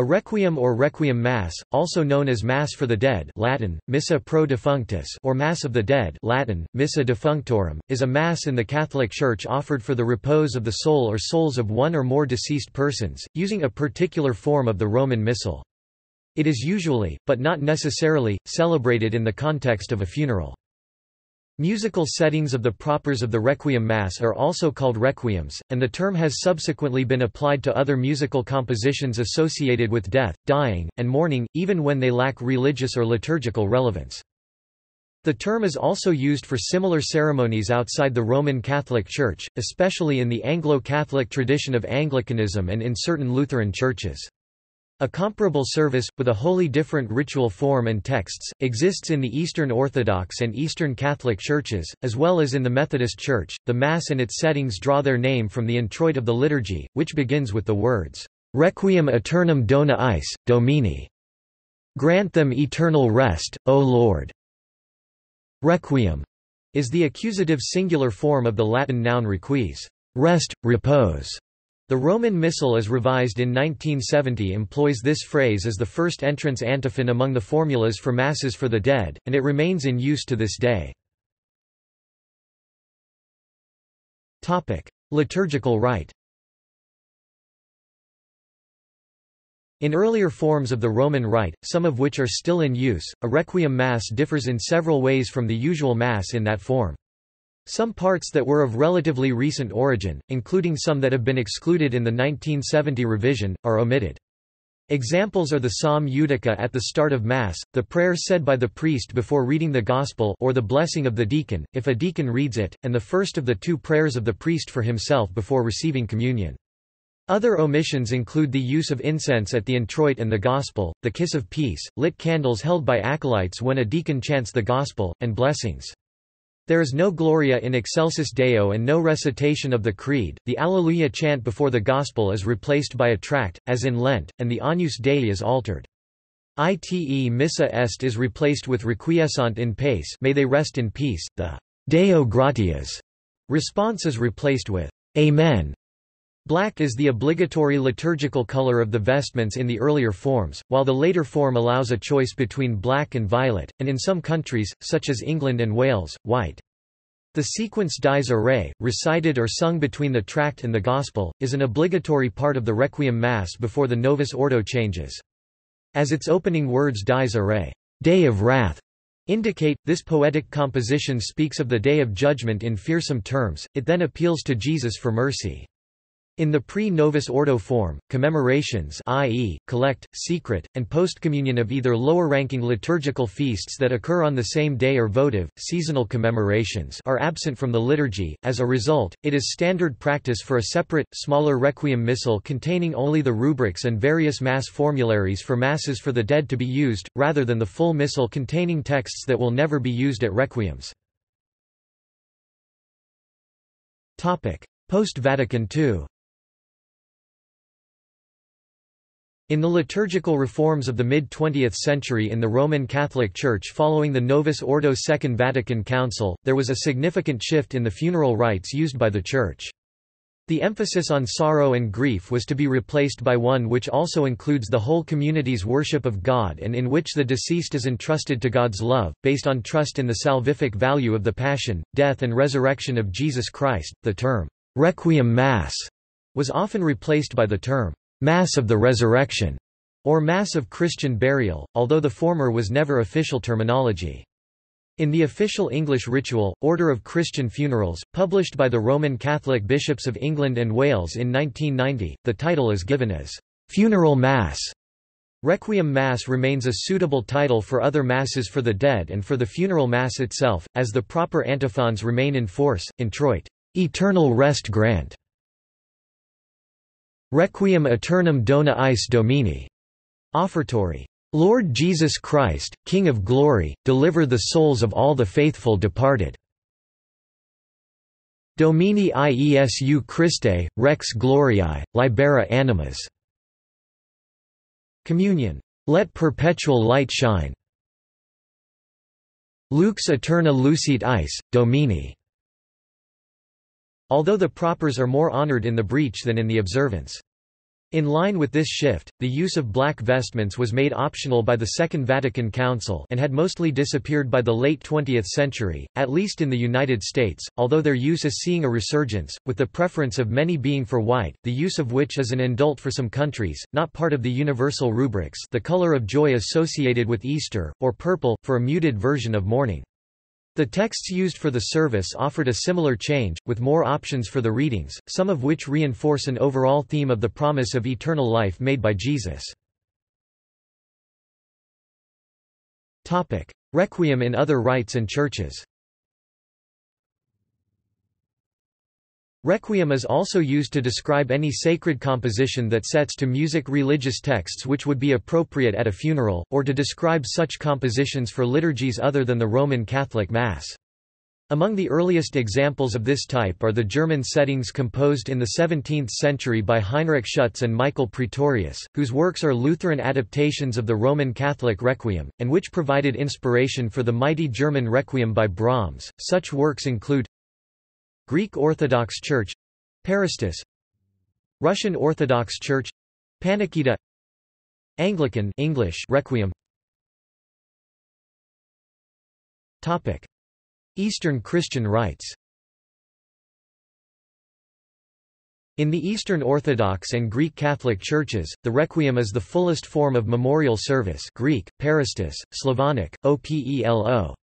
A requiem or requiem mass, also known as Mass for the Dead Latin, Missa pro defunctis or Mass of the Dead Latin, Missa defunctorum, is a Mass in the Catholic Church offered for the repose of the soul or souls of one or more deceased persons, using a particular form of the Roman Missal. It is usually, but not necessarily, celebrated in the context of a funeral. Musical settings of the propers of the Requiem Mass are also called requiems, and the term has subsequently been applied to other musical compositions associated with death, dying, and mourning, even when they lack religious or liturgical relevance. The term is also used for similar ceremonies outside the Roman Catholic Church, especially in the Anglo-Catholic tradition of Anglicanism and in certain Lutheran churches. A comparable service, with a wholly different ritual form and texts, exists in the Eastern Orthodox and Eastern Catholic churches, as well as in the Methodist Church. The Mass and its settings draw their name from the introit of the liturgy, which begins with the words, Requiem aeternam dona eis, Domini. Grant them eternal rest, O Lord. Requiem is the accusative singular form of the Latin noun requies, rest, repose. The Roman Missal as revised in 1970 employs this phrase as the first entrance antiphon among the formulas for Masses for the dead, and it remains in use to this day. Liturgical rite In earlier forms of the Roman Rite, some of which are still in use, a Requiem Mass differs in several ways from the usual Mass in that form. Some parts that were of relatively recent origin, including some that have been excluded in the 1970 revision, are omitted. Examples are the Psalm Judica at the start of Mass, the prayer said by the priest before reading the Gospel or the blessing of the deacon, if a deacon reads it, and the first of the two prayers of the priest for himself before receiving communion. Other omissions include the use of incense at the introit and the Gospel, the kiss of peace, lit candles held by acolytes when a deacon chants the Gospel, and blessings. There is no Gloria in Excelsis Deo and no recitation of the Creed. The Alleluia chant before the Gospel is replaced by a tract, as in Lent, and the Agnus Dei is altered. Ite Missa Est is replaced with Requiescant in pace May they rest in peace. The Deo gratias response is replaced with Amen. Black is the obligatory liturgical color of the vestments in the earlier forms, while the later form allows a choice between black and violet, and in some countries, such as England and Wales, white. The sequence Dies Irae, recited or sung between the tract and the Gospel, is an obligatory part of the Requiem Mass before the Novus Ordo changes. As its opening words Dies Irae, Day of Wrath, indicate, this poetic composition speaks of the Day of Judgment in fearsome terms, it then appeals to Jesus for mercy. In the pre-Novus Ordo form, commemorations i.e., collect, secret, and post-communion of either lower-ranking liturgical feasts that occur on the same day or votive, seasonal commemorations are absent from the liturgy. As a result, it is standard practice for a separate, smaller Requiem Missal containing only the rubrics and various Mass formularies for Masses for the dead to be used, rather than the full Missal containing texts that will never be used at Requiems. Post-Vatican II In the liturgical reforms of the mid-20th century in the Roman Catholic Church following the Novus Ordo Second Vatican Council, there was a significant shift in the funeral rites used by the Church. The emphasis on sorrow and grief was to be replaced by one which also includes the whole community's worship of God and in which the deceased is entrusted to God's love, based on trust in the salvific value of the passion, death and resurrection of Jesus Christ. The term, Requiem Mass, was often replaced by the term, Mass of the Resurrection, or Mass of Christian Burial, although the former was never official terminology. In the official English ritual, Order of Christian Funerals, published by the Roman Catholic Bishops of England and Wales in 1990, the title is given as Funeral Mass. Requiem Mass remains a suitable title for other Masses for the dead and for the funeral Mass itself, as the proper antiphons remain in force. Introit, Eternal rest grant. Requiem aeternam dona eis Domini. Offertory. Lord Jesus Christ, King of glory, deliver the souls of all the faithful departed. Domini Iesu Christe, Rex Gloriae, Libera Animas. Communion. Let perpetual light shine. Lux Eterna lucit eis, Domini. Although the propers are more honored in the breach than in the observance. In line with this shift, the use of black vestments was made optional by the Second Vatican Council and had mostly disappeared by the late 20th century, at least in the United States, although their use is seeing a resurgence, with the preference of many being for white, the use of which is an indult for some countries, not part of the universal rubrics the color of joy associated with Easter, or purple, for a muted version of mourning. The texts used for the service offered a similar change, with more options for the readings, some of which reinforce an overall theme of the promise of eternal life made by Jesus. Requiem in other rites and churches Requiem is also used to describe any sacred composition that sets to music religious texts which would be appropriate at a funeral, or to describe such compositions for liturgies other than the Roman Catholic Mass. Among the earliest examples of this type are the German settings composed in the 17th century by Heinrich Schütz and Michael Praetorius, whose works are Lutheran adaptations of the Roman Catholic Requiem, and which provided inspiration for the mighty German Requiem by Brahms. Such works include Greek Orthodox Church Parastas Russian Orthodox Church Panikhida Anglican English Requiem. Topic. Eastern Christian rites. In the Eastern Orthodox and Greek Catholic churches, the Requiem is the fullest form of memorial service Greek, Parastas, Slavonic, Opelo.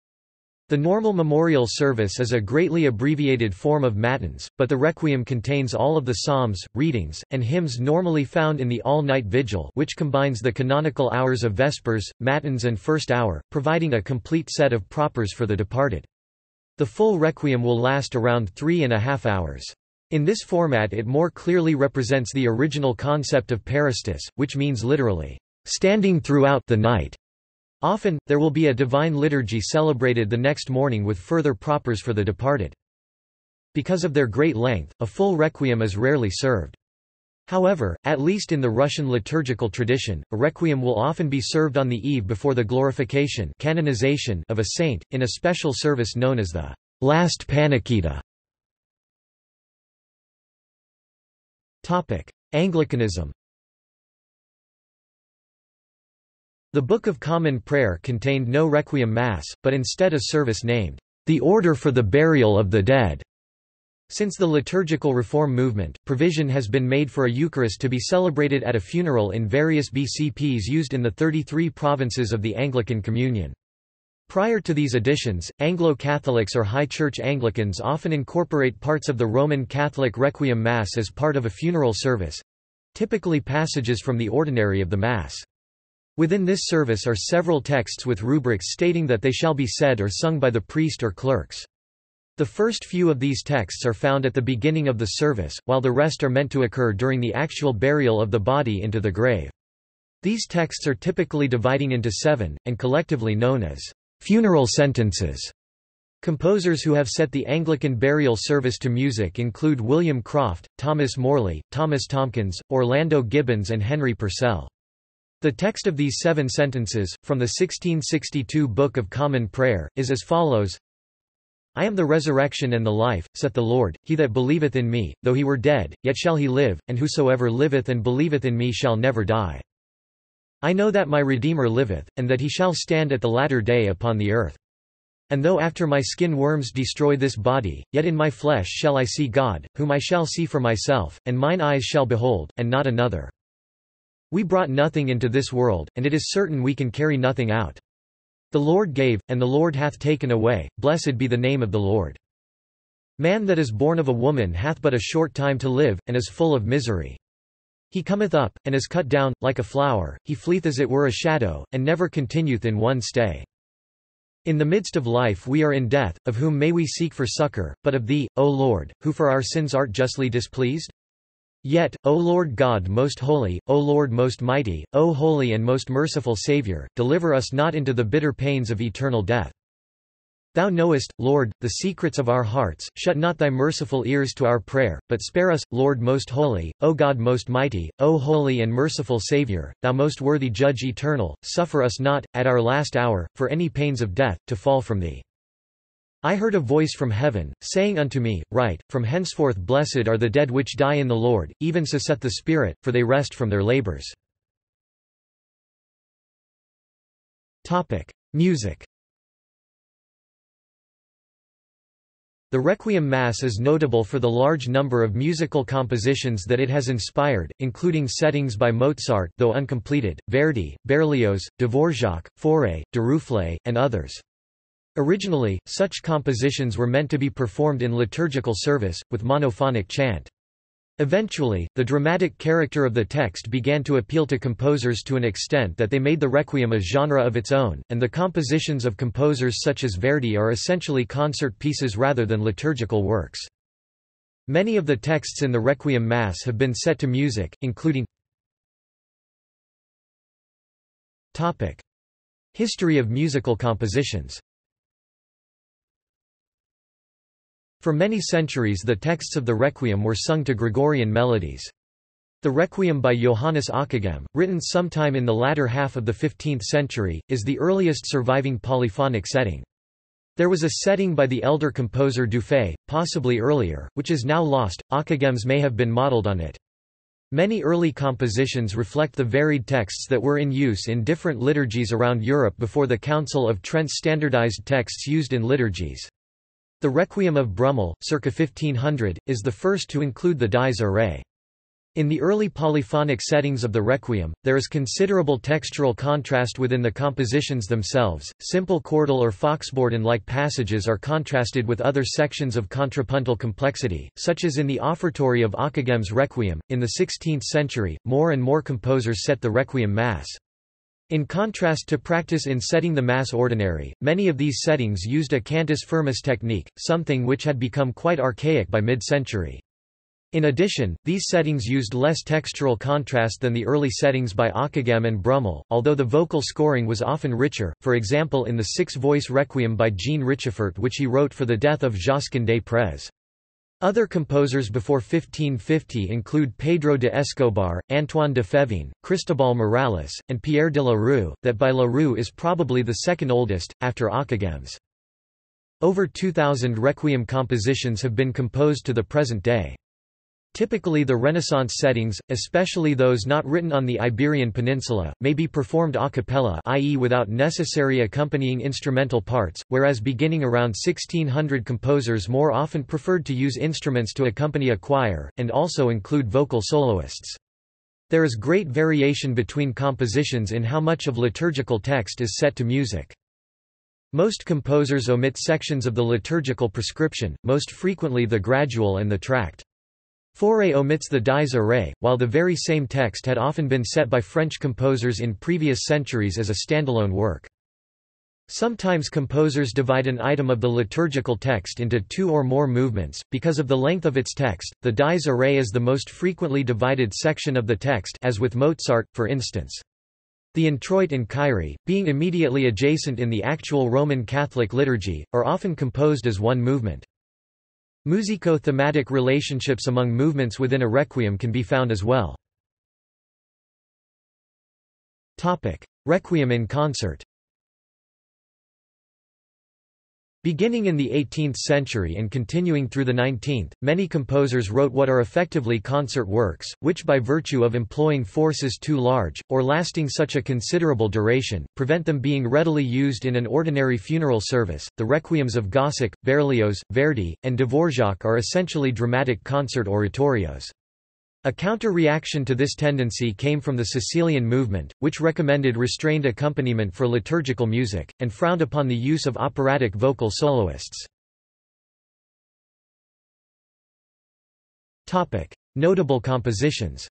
The normal memorial service is a greatly abbreviated form of matins, but the requiem contains all of the psalms, readings, and hymns normally found in the all-night vigil which combines the canonical hours of Vespers, Matins and First Hour, providing a complete set of propers for the departed. The full requiem will last around three and a half hours. In this format it more clearly represents the original concept of parastas, which means literally, standing throughout the night. Often, there will be a divine liturgy celebrated the next morning with further propers for the departed. Because of their great length, a full requiem is rarely served. However, at least in the Russian liturgical tradition, a requiem will often be served on the eve before the glorification canonization of a saint, in a special service known as the last panikhida. Anglicanism The Book of Common Prayer contained no Requiem Mass, but instead a service named, The Order for the Burial of the Dead. Since the liturgical reform movement, provision has been made for a Eucharist to be celebrated at a funeral in various BCPs used in the 33 provinces of the Anglican Communion. Prior to these additions, Anglo-Catholics or High Church Anglicans often incorporate parts of the Roman Catholic Requiem Mass as part of a funeral service—typically passages from the ordinary of the Mass. Within this service are several texts with rubrics stating that they shall be said or sung by the priest or clerks. The first few of these texts are found at the beginning of the service, while the rest are meant to occur during the actual burial of the body into the grave. These texts are typically dividing into seven, and collectively known as funeral sentences. Composers who have set the Anglican burial service to music include William Croft, Thomas Morley, Thomas Tompkins, Orlando Gibbons and Henry Purcell. The text of these seven sentences, from the 1662 Book of Common Prayer, is as follows I am the resurrection and the life, saith the Lord, he that believeth in me, though he were dead, yet shall he live, and whosoever liveth and believeth in me shall never die. I know that my Redeemer liveth, and that he shall stand at the latter day upon the earth. And though after my skin worms destroy this body, yet in my flesh shall I see God, whom I shall see for myself, and mine eyes shall behold, and not another. We brought nothing into this world, and it is certain we can carry nothing out. The Lord gave, and the Lord hath taken away, blessed be the name of the Lord. Man that is born of a woman hath but a short time to live, and is full of misery. He cometh up, and is cut down, like a flower, he fleeth as it were a shadow, and never continueth in one stay. In the midst of life we are in death, of whom may we seek for succor, but of Thee, O Lord, who for our sins art justly displeased? Yet, O Lord God most holy, O Lord most mighty, O holy and most merciful Saviour, deliver us not into the bitter pains of eternal death. Thou knowest, Lord, the secrets of our hearts, shut not thy merciful ears to our prayer, but spare us, Lord most holy, O God most mighty, O holy and merciful Saviour, thou most worthy Judge eternal, suffer us not, at our last hour, for any pains of death, to fall from thee. I heard a voice from heaven, saying unto me, Write, From henceforth blessed are the dead which die in the Lord, even so saith the Spirit, for they rest from their labors. Music The Requiem Mass is notable for the large number of musical compositions that it has inspired, including settings by Mozart though uncompleted, Verdi, Berlioz, Dvorak, Fauré, Duruflé, and others. Originally, such compositions were meant to be performed in liturgical service, with monophonic chant. Eventually, the dramatic character of the text began to appeal to composers to an extent that they made the requiem a genre of its own, and the compositions of composers such as Verdi are essentially concert pieces rather than liturgical works. Many of the texts in the Requiem Mass have been set to music, including History of musical compositions For many centuries the texts of the Requiem were sung to Gregorian melodies. The Requiem by Johannes Ockeghem, written sometime in the latter half of the 15th century, is the earliest surviving polyphonic setting. There was a setting by the elder composer Dufay, possibly earlier, which is now lost. Ockeghem's may have been modeled on it. Many early compositions reflect the varied texts that were in use in different liturgies around Europe before the Council of Trent standardized texts used in liturgies. The Requiem of Brumel, circa 1500, is the first to include the dies irae. In the early polyphonic settings of the Requiem, there is considerable textural contrast within the compositions themselves. Simple chordal or fauxbourdon-like passages are contrasted with other sections of contrapuntal complexity, such as in the offertory of Ockeghem's Requiem. In the 16th century, more and more composers set the Requiem Mass. In contrast to practice in setting the Mass ordinary, many of these settings used a cantus firmus technique, something which had become quite archaic by mid-century. In addition, these settings used less textural contrast than the early settings by Ockeghem and Brumel, although the vocal scoring was often richer, for example in the six-voice Requiem by Jean Richafort which he wrote for the death of Josquin des Prez. Other composers before 1550 include Pedro de Escobar, Antoine de Févin, Cristobal Morales, and Pierre de la Rue, that by la Rue is probably the second oldest, after Ockeghem's. Over 2,000 requiem compositions have been composed to the present day. Typically the Renaissance settings, especially those not written on the Iberian Peninsula, may be performed a cappella i.e. without necessary accompanying instrumental parts, whereas beginning around 1600 composers more often preferred to use instruments to accompany a choir, and also include vocal soloists. There is great variation between compositions in how much of liturgical text is set to music. Most composers omit sections of the liturgical prescription, most frequently the gradual and the tract. Fauré omits the dies irae, while the very same text had often been set by French composers in previous centuries as a standalone work. Sometimes composers divide an item of the liturgical text into two or more movements, because of the length of its text. The dies irae is the most frequently divided section of the text as with Mozart, for instance. The introit and Kyrie, being immediately adjacent in the actual Roman Catholic liturgy, are often composed as one movement. Musico-thematic relationships among movements within a requiem can be found as well. Requiem in concert Beginning in the 18th century and continuing through the 19th, many composers wrote what are effectively concert works, which by virtue of employing forces too large, or lasting such a considerable duration, prevent them being readily used in an ordinary funeral service. The requiems of Gossec, Berlioz, Verdi, and Dvorak are essentially dramatic concert oratorios. A counter-reaction to this tendency came from the Cecilian movement, which recommended restrained accompaniment for liturgical music, and frowned upon the use of operatic vocal soloists. Notable compositions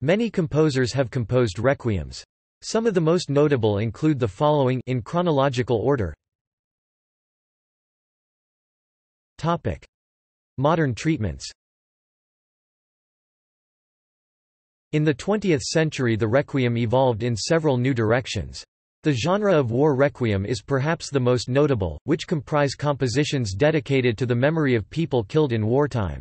Many composers have composed requiems. Some of the most notable include the following in chronological order. Topic: Modern treatments In the 20th century the requiem evolved in several new directions. The genre of war requiem is perhaps the most notable, which comprise compositions dedicated to the memory of people killed in wartime.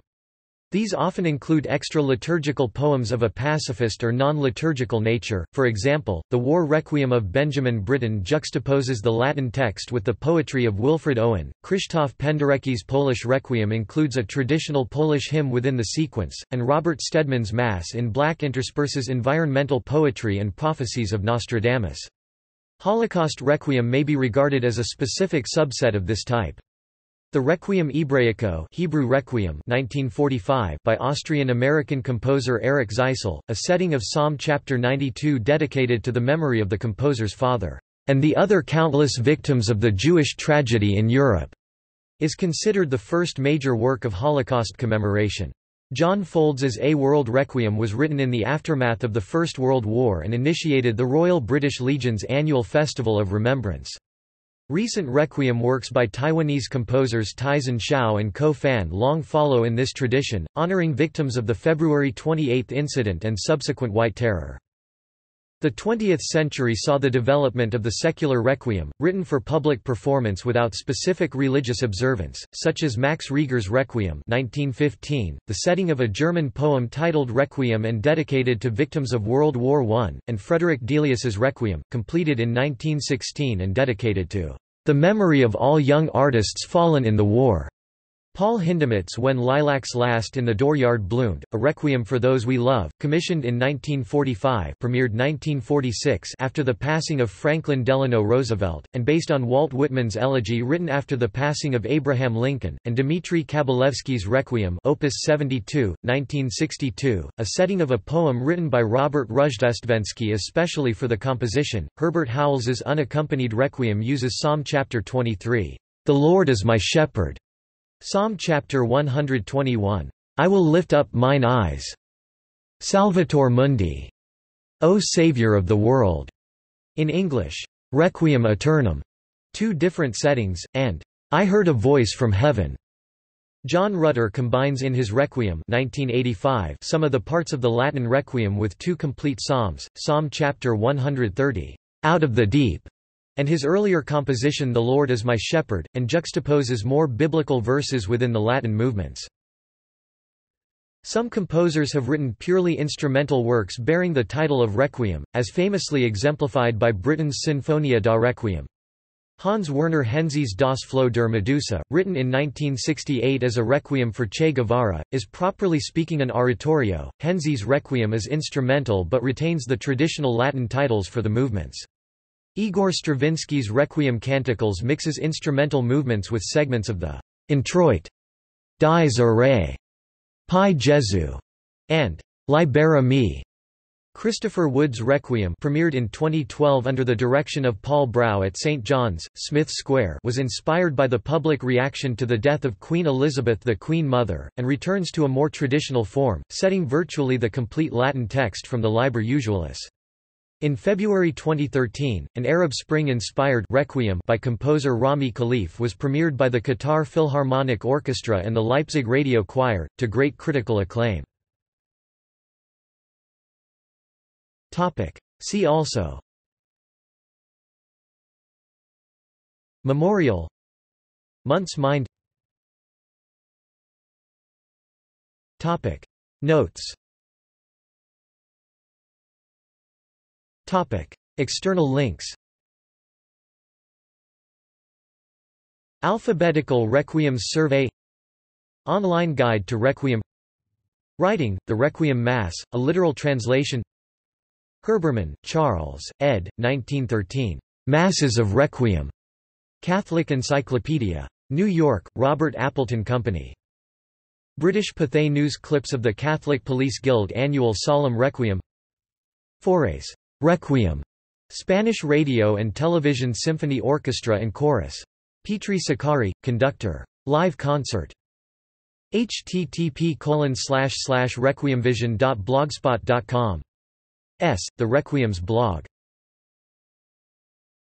These often include extra-liturgical poems of a pacifist or non-liturgical nature, for example, the War Requiem of Benjamin Britten juxtaposes the Latin text with the poetry of Wilfred Owen. Krzysztof Penderecki's Polish Requiem includes a traditional Polish hymn within the sequence, and Robert Steadman's Mass in Black intersperses environmental poetry and prophecies of Nostradamus. Holocaust Requiem may be regarded as a specific subset of this type. The Requiem Ebraico Hebrew Requiem 1945 by Austrian-American composer Eric Zeisl, a setting of Psalm chapter 92 dedicated to the memory of the composer's father, and the other countless victims of the Jewish tragedy in Europe, is considered the first major work of Holocaust commemoration. John Foulds's A World Requiem was written in the aftermath of the First World War and initiated the Royal British Legion's annual Festival of Remembrance. Recent requiem works by Taiwanese composers Tyzen Hsiao and Ko Fang-long follow in this tradition, honoring victims of the February 28 incident and subsequent White Terror. The 20th century saw the development of the secular requiem, written for public performance without specific religious observance, such as Max Reger's Requiem 1915, the setting of a German poem titled Requiem and dedicated to victims of World War I, and Frederick Delius's Requiem, completed in 1916 and dedicated to the memory of all young artists fallen in the war. Paul Hindemith's When Lilacs Last in the Dooryard Bloomed, A Requiem for Those We Love, commissioned in 1945 premiered 1946 after the passing of Franklin Delano Roosevelt, and based on Walt Whitman's elegy written after the passing of Abraham Lincoln, and Dmitry Kabalevsky's Requiem Opus 72, 1962, a setting of a poem written by Robert Rozhdestvensky especially for the composition. Herbert Howells's unaccompanied Requiem uses Psalm chapter 23, "'The Lord is my shepherd' Psalm chapter 121, I will lift up mine eyes. Salvator Mundi. O Saviour of the world. In English, Requiem aeternam. Two different settings, and I heard a voice from heaven. John Rutter combines in his Requiem 1985 some of the parts of the Latin Requiem with two complete psalms, Psalm chapter 130, Out of the deep, and his earlier composition The Lord is My Shepherd, and juxtaposes more biblical verses within the Latin movements. Some composers have written purely instrumental works bearing the title of Requiem, as famously exemplified by Britten's Sinfonia da Requiem. Hans Werner Henze's Das Floß der Medusa, written in 1968 as a requiem for Che Guevara, is properly speaking an oratorio. Henze's Requiem is instrumental but retains the traditional Latin titles for the movements. Igor Stravinsky's Requiem Canticles mixes instrumental movements with segments of the Introit, Dies Irae, Pie Jesu, and Libera Me. Christopher Wood's Requiem premiered in 2012 under the direction of Paul Brough at St. John's, Smith Square was inspired by the public reaction to the death of Queen Elizabeth the Queen Mother, and returns to a more traditional form, setting virtually the complete Latin text from the Liber Usualis. In February 2013, an Arab Spring-inspired Requiem by composer Rami Khalif was premiered by the Qatar Philharmonic Orchestra and the Leipzig Radio Choir, to great critical acclaim. See also. Memorial. Month's Mind. Notes Topic. External links Alphabetical Requiems Survey Online Guide to Requiem Writing, The Requiem Mass, a literal translation Herbermann, Charles, ed. 1913. Masses of Requiem. Catholic Encyclopedia. New York, Robert Appleton Company. British Pathé News Clips of the Catholic Police Guild Annual Solemn Requiem Faurés Requiem, Spanish Radio and Television Symphony Orchestra and Chorus. Petri Sakari, conductor. Live concert. http requiemvision.blogspot.com. S. The Requiem's blog